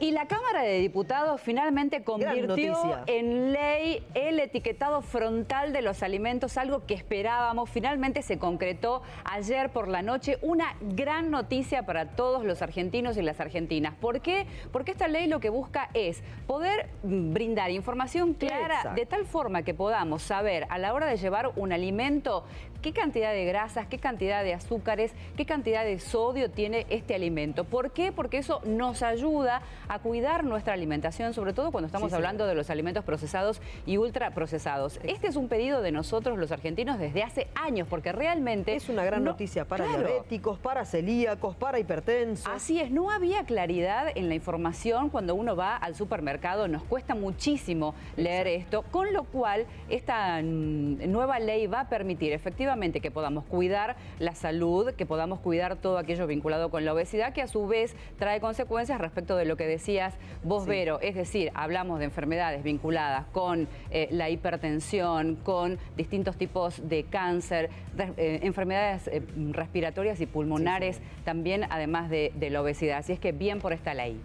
Y la Cámara de Diputados finalmente convirtió en ley el etiquetado frontal de los alimentos, algo que esperábamos. Finalmente se concretó ayer por la noche. Una gran noticia para todos los argentinos y las argentinas. ¿Por qué? Porque esta ley lo que busca es poder brindar información clara de tal forma que podamos saber a la hora de llevar un alimento qué cantidad de grasas, qué cantidad de azúcares, qué cantidad de sodio tiene este alimento. ¿Por qué? Porque eso nos ayuda a cuidar nuestra alimentación, sobre todo cuando estamos hablando de los alimentos procesados y ultraprocesados. Este es un pedido de nosotros los argentinos desde hace años, porque realmente... Es una gran noticia para diabéticos, para celíacos, para hipertensos. Así es, no había claridad en la información cuando uno va al supermercado, nos cuesta muchísimo leer esto, con lo cual esta mm, nueva ley va a permitir efectivamente que podamos cuidar la salud, que podamos cuidar todo aquello vinculado con la obesidad, que a su vez trae consecuencias respecto de lo que decías vos, Vero, es decir, hablamos de enfermedades vinculadas con eh, la hipertensión, con distintos tipos de cáncer, eh, enfermedades eh, respiratorias y pulmonares también, además de, de la obesidad. Así es que bien por esta ley.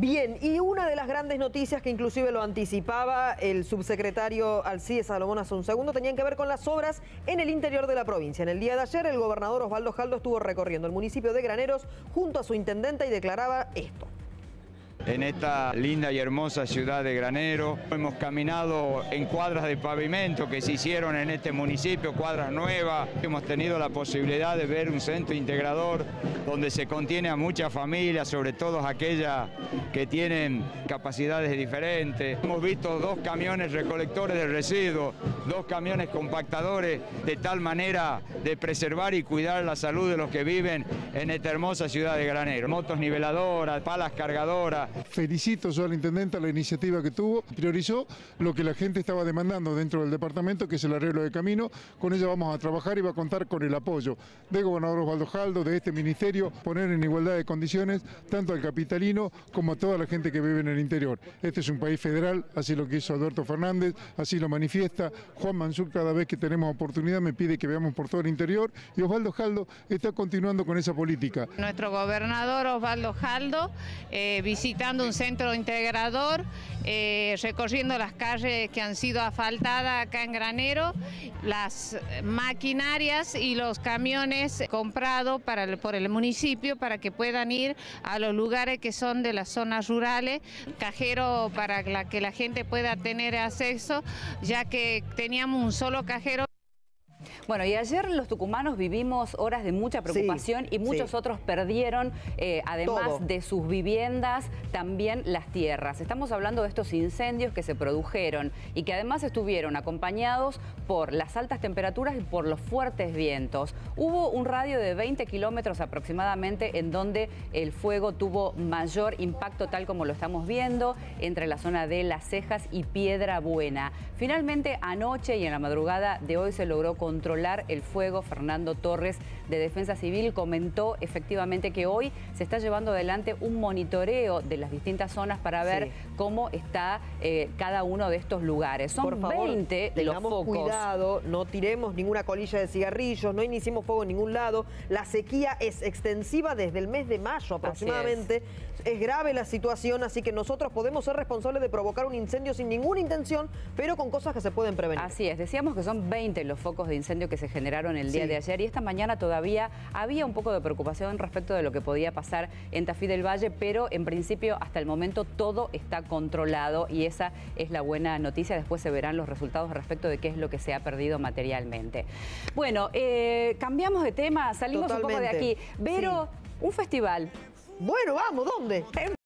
Bien, y una de las grandes noticias que inclusive lo anticipaba el subsecretario Alcides Salomón hace un segundo tenían que ver con las obras en el interior de la provincia. En el día de ayer el gobernador Osvaldo Jaldo estuvo recorriendo el municipio de Graneros junto a su intendente y declaraba esto en esta linda y hermosa ciudad de Granero. Hemos caminado en cuadras de pavimento que se hicieron en este municipio, cuadras nuevas. Hemos tenido la posibilidad de ver un centro integrador donde se contiene a muchas familias, sobre todo aquellas que tienen capacidades diferentes. Hemos visto dos camiones recolectores de residuos, dos camiones compactadores, de tal manera de preservar y cuidar la salud de los que viven en esta hermosa ciudad de Granero. Motos niveladoras, palas cargadoras, Felicito yo al intendente a la iniciativa que tuvo, priorizó lo que la gente estaba demandando dentro del departamento, que es el arreglo de camino. Con ella vamos a trabajar y va a contar con el apoyo del gobernador Osvaldo Jaldo, de este ministerio, poner en igualdad de condiciones tanto al capitalino como a toda la gente que vive en el interior. Este es un país federal, así lo que hizo Alberto Fernández, así lo manifiesta. Juan Mansur cada vez que tenemos oportunidad me pide que veamos por todo el interior y Osvaldo Jaldo está continuando con esa política. Nuestro gobernador Osvaldo Jaldo eh, visita un centro integrador, eh, recorriendo las calles que han sido asfaltadas acá en Granero, las maquinarias y los camiones comprados por el municipio para que puedan ir a los lugares que son de las zonas rurales, cajero para que la gente pueda tener acceso, ya que teníamos un solo cajero. Bueno, y ayer los tucumanos vivimos horas de mucha preocupación y muchos otros perdieron, eh, además de sus viviendas, también las tierras. Estamos hablando de estos incendios que se produjeron y que además estuvieron acompañados por las altas temperaturas y por los fuertes vientos. Hubo un radio de 20 kilómetros aproximadamente en donde el fuego tuvo mayor impacto tal como lo estamos viendo entre la zona de Las Cejas y Piedra Buena. Finalmente anoche y en la madrugada de hoy se logró controlar el fuego. Fernando Torres de Defensa Civil comentó efectivamente que hoy se está llevando adelante un monitoreo de las distintas zonas para ver cómo está eh, cada uno de estos lugares. Son Por 20 de los focos. cuidado, no tiremos ninguna colilla de cigarrillos, no iniciemos fuego en ningún lado. La sequía es extensiva desde el mes de mayo aproximadamente. Es. es grave la situación, así que nosotros podemos ser responsables de provocar un incendio sin ninguna intención, pero con cosas que se pueden prevenir. Así es, decíamos que son 20 los focos de incendio que se generaron el día de ayer y esta mañana todavía había un poco de preocupación respecto de lo que podía pasar en Tafí del Valle, pero en principio hasta el momento todo está controlado y esa es la buena noticia. Después se verán los resultados respecto de qué es lo que se ha perdido materialmente. Bueno, eh, cambiamos de tema, salimos un poco de aquí. Pero un festival. Bueno, vamos, ¿dónde?